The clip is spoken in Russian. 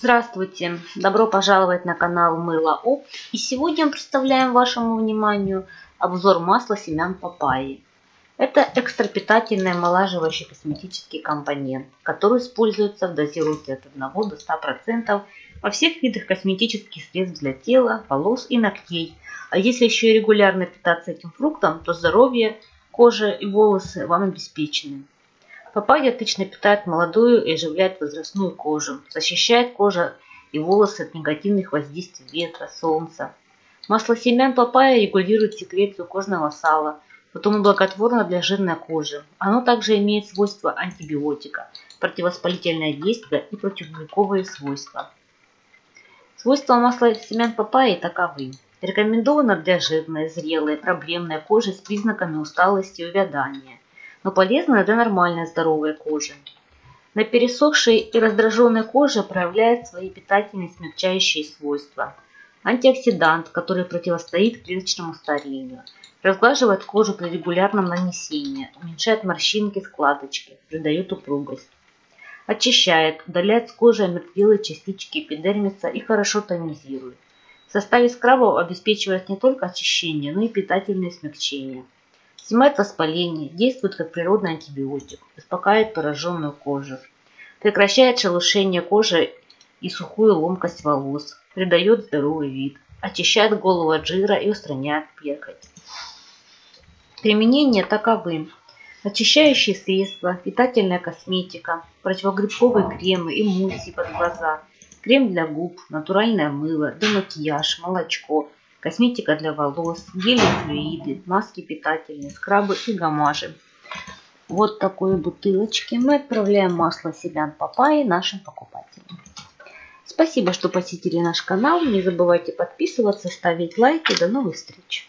Здравствуйте! Добро пожаловать на канал Мыло Опт. И сегодня мы представляем вашему вниманию обзор масла семян папайи. Это экстрапитательный омолаживающий косметический компонент, который используется в дозировке от 1 до 100% во всех видах косметических средств для тела, волос и ногтей. А если еще и регулярно питаться этим фруктом, то здоровье, кожа и волосы вам обеспечены. Папайя отлично питает молодую и оживляет возрастную кожу, защищает кожу и волосы от негативных воздействий ветра, солнца. Масло семян папайя регулирует секрецию кожного сала, потом благотворно для жирной кожи. Оно также имеет свойства антибиотика, противовоспалительное действие и противоглюковые свойства. Свойства масла семян папайи таковы. Рекомендовано для жирной, зрелой, проблемной кожи с признаками усталости и увядания – но полезно для нормальной здоровой кожи. На пересохшей и раздраженной коже проявляет свои питательные смягчающие свойства. Антиоксидант, который противостоит клеточному старению. Разглаживает кожу при регулярном нанесении, уменьшает морщинки, складочки, придает упругость. Очищает, удаляет с кожи омертвелые частички эпидермиса и хорошо тонизирует. В составе скрабов обеспечивает не только очищение, но и питательное смягчение. Снимает воспаление, действует как природный антибиотик, успокаивает пораженную кожу, прекращает шелушение кожи и сухую ломкость волос, придает здоровый вид, очищает голову от жира и устраняет перхоть. Применение таковы. Очищающие средства, питательная косметика, противогрибковые кремы, эмульсии под глаза, крем для губ, натуральное мыло, демакияж, молочко, косметика для волос, гели флюиды, маски питательные, скрабы и гамажи. Вот такой бутылочки мы отправляем масло семян папайи нашим покупателям. Спасибо, что посетили наш канал. Не забывайте подписываться, ставить лайки. До новых встреч!